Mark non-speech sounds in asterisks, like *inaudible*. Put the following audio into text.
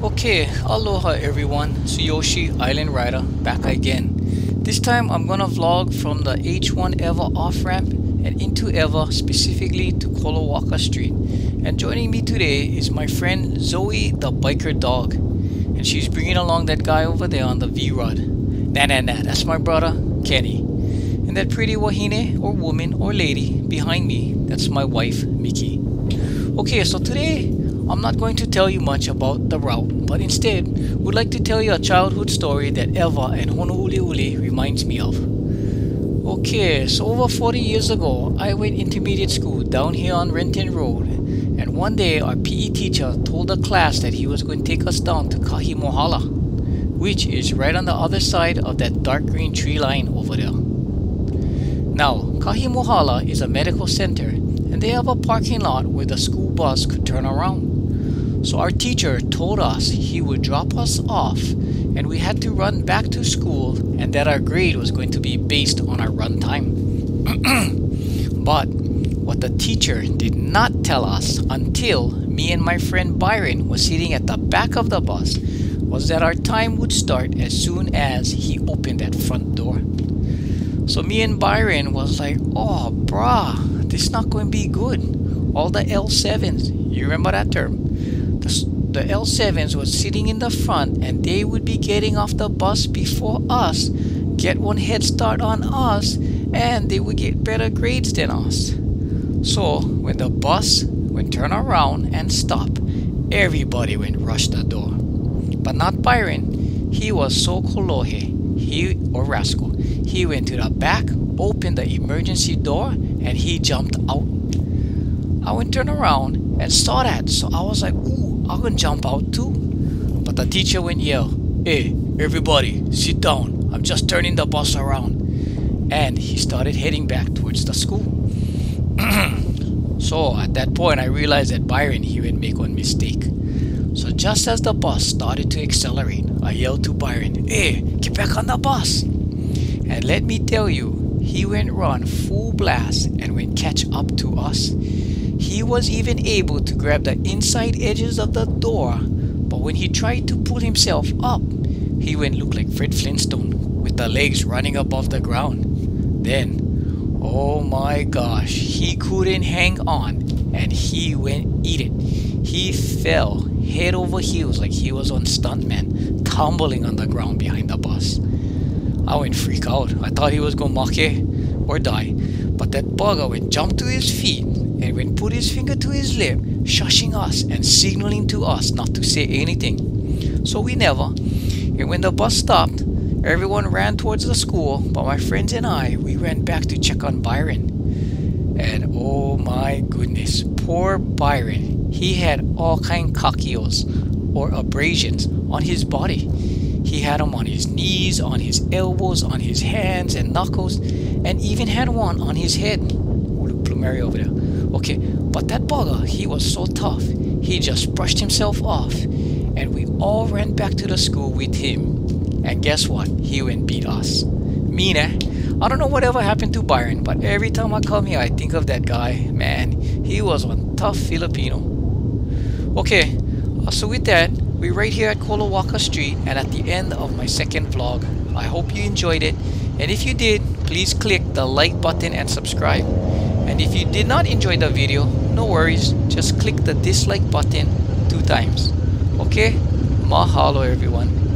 Okay, aloha everyone, Tsuyoshi Island Rider back again. This time I'm gonna vlog from the H1 Ewa off-ramp and into Ewa specifically to Kolowaka Street. And joining me today is my friend Zoey the biker dog. And she's bringing along that guy over there on the V-Rod. Nah nah nah, that's my brother, Kenny. And that pretty wahine or woman or lady behind me, that's my wife, Miki. Okay, so today I'm not going to tell you much about the route, but instead would like to tell you a childhood story that Ewa and Honouliuli reminds me of. Okay, so over 40 years ago, I went intermediate school down here on Renton Road, and one day our PE teacher told the class that he was going to take us down to Kahi Mohala, which is right on the other side of that dark green tree line over there. Now, Kahi Mohala is a medical center, and they have a parking lot where the school bus could turn around. So our teacher told us he would drop us off and we had to run back to school and that our grade was going to be based on our run time. *clears throat* but what the teacher did not tell us until me and my friend Byron was sitting at the back of the bus was that our time would start as soon as he opened that front door. So me and Byron was like, oh brah, this is not going to be good. All the L7s, you remember that term? The L7s was sitting in the front and they would be getting off the bus before us, get one head start on us, and they would get better grades than us. So when the bus went turn around and stop, everybody went rush the door. But not Byron. He was so kolohe. He or rascal. He went to the back, opened the emergency door, and he jumped out. I went turn around and saw that, so I was like, ooh, I can jump out too. But the teacher went yell, Hey, everybody, sit down. I'm just turning the bus around. And he started heading back towards the school. *clears throat* so at that point, I realized that Byron, he would make one mistake. So just as the bus started to accelerate, I yelled to Byron, Hey, get back on the bus. And let me tell you, he went run full blast and went catch up to us. He was even able to grab the inside edges of the door, but when he tried to pull himself up, he went look like Fred Flintstone with the legs running above the ground. Then, oh my gosh, he couldn't hang on and he went eat it. He fell head over heels like he was on stuntman, tumbling on the ground behind the bus. I went freak out. I thought he was gonna mock it or die, but that bugger went jump to his feet and went put his finger to his lip, shushing us and signaling to us not to say anything. So we never. And when the bus stopped, everyone ran towards the school, but my friends and I, we ran back to check on Byron. And oh my goodness, poor Byron. He had all kind kakios or abrasions on his body. He had them on his knees, on his elbows, on his hands and knuckles, and even had one on his head. Oh, look, Plumeria over there. Okay, but that bugger, he was so tough. He just brushed himself off, and we all ran back to the school with him. And guess what? He went beat us. Me, nah. I don't know whatever happened to Byron, but every time I come here, I think of that guy. Man, he was one tough Filipino. Okay, uh, so with that, we're right here at Kolowaka Street and at the end of my second vlog. I hope you enjoyed it, and if you did, please click the like button and subscribe. And if you did not enjoy the video, no worries, just click the dislike button two times. Okay? Mahalo everyone.